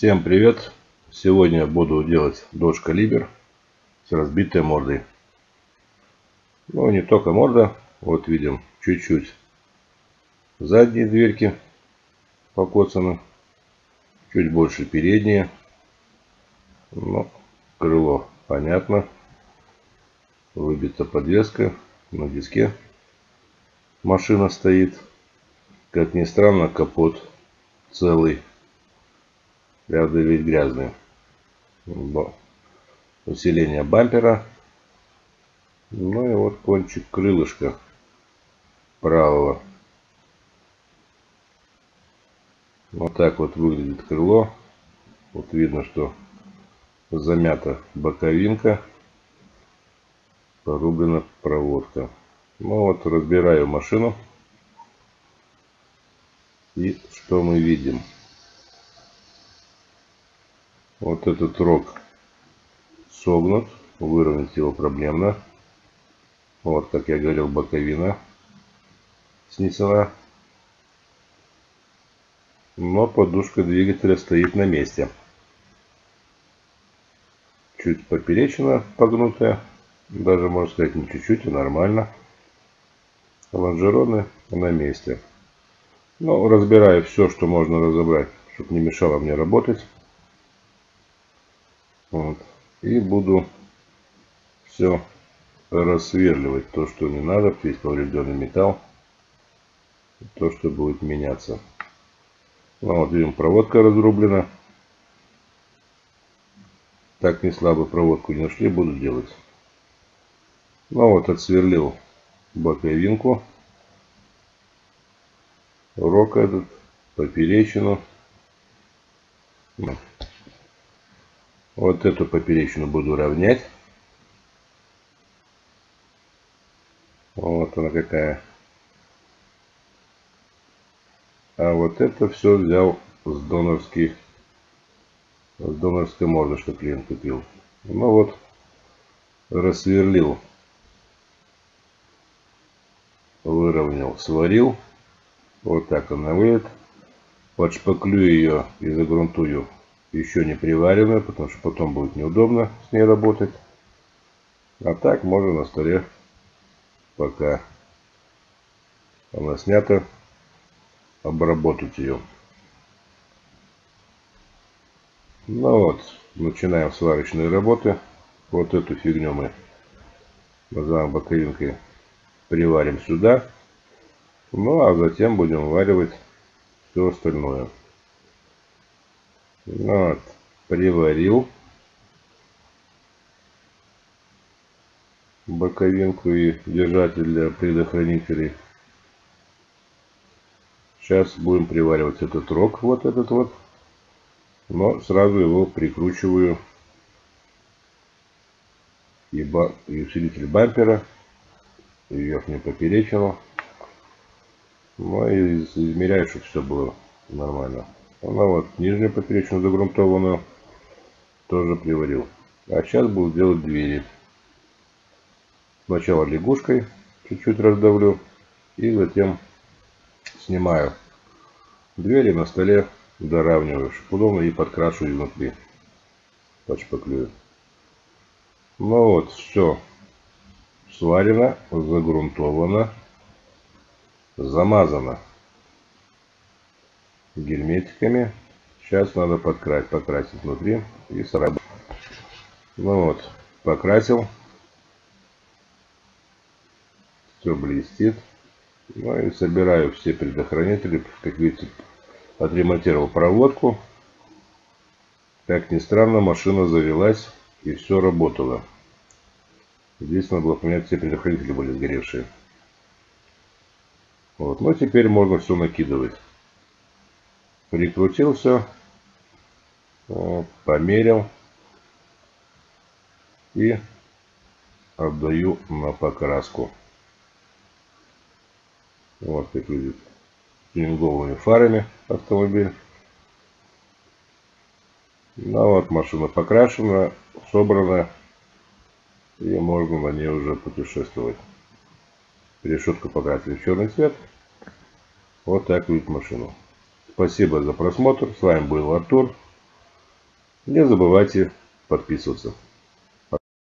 Всем привет! Сегодня буду делать Dodge Caliber с разбитой мордой. Ну, не только морда. Вот видим чуть-чуть задние дверки покоцаны. Чуть больше передние. Ну, крыло понятно. Выбита подвеска на диске. Машина стоит. Как ни странно, капот целый. Правда, ведь грязный. Усиление бампера. Ну и вот кончик крылышка правого. Вот так вот выглядит крыло. Вот видно, что замята боковинка. Порублена проводка. Ну вот разбираю машину. И что мы видим? Вот этот рог согнут. Выровнять его проблемно. Вот, как я говорил, боковина снесена. Но подушка двигателя стоит на месте. Чуть поперечина погнутая. Даже, можно сказать, не чуть-чуть, а нормально. Лонжероны на месте. Ну, разбираю все, что можно разобрать, чтобы не мешало мне работать. Вот. И буду все рассверливать. То, что не надо, весь поврежденный металл. То, что будет меняться. Ну, вот видим, проводка разрублена. Так не слабо проводку не нашли, буду делать. Ну вот, отсверлил боковинку. Рок этот, поперечину. Вот эту поперечину буду равнять. Вот она какая. А вот это все взял с донорских, с донорской морды, что клиент купил. Ну вот, рассверлил, выровнял, сварил. Вот так она выйдет. Подшпаклю ее и загрунтую еще не приваренная, потому что потом будет неудобно с ней работать. А так можно на столе, пока она снята, обработать ее. Ну вот, начинаем сварочные работы. Вот эту фигню мы назовем боковинкой приварим сюда. Ну а затем будем варивать все остальное. Вот, приварил боковинку и держатель для предохранителей. Сейчас будем приваривать этот рог, вот этот вот. Но сразу его прикручиваю и, ба и усилитель бампера, верхнюю поперечину. Ну и измеряю, чтобы все было нормально. Она вот нижнюю поперечную загрунтованную тоже приварил. А сейчас буду делать двери. Сначала лягушкой чуть-чуть раздавлю. И затем снимаю двери на столе, доравниваю шпулом и подкрашу изнутри. Подшпаклюю. Ну вот, все сварено, загрунтовано, замазано герметиками. Сейчас надо подкрасить, покрасить внутри и сработать. Ну вот, покрасил. Все блестит. Ну и собираю все предохранители. Как видите, отремонтировал проводку. Как ни странно, машина завелась и все работало. Здесь надо было поменять, все предохранители были сгоревшие. Вот, но теперь можно все накидывать прикрутил все, померил и отдаю на покраску. Вот как видит тюнинговыми фарами автомобиль. Ну вот машина покрашена, собрана и можно на ней уже путешествовать. Решетку покрасили в черный цвет. Вот так видит машину. Спасибо за просмотр. С вами был Артур. Не забывайте подписываться.